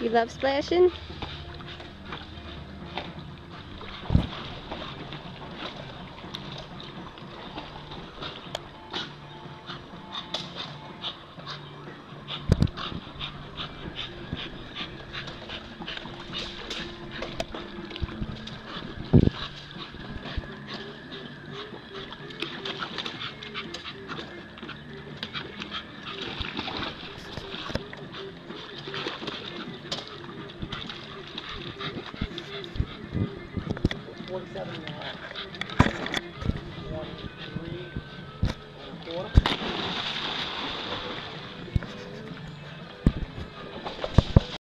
You love splashing? Forty-seven and a half.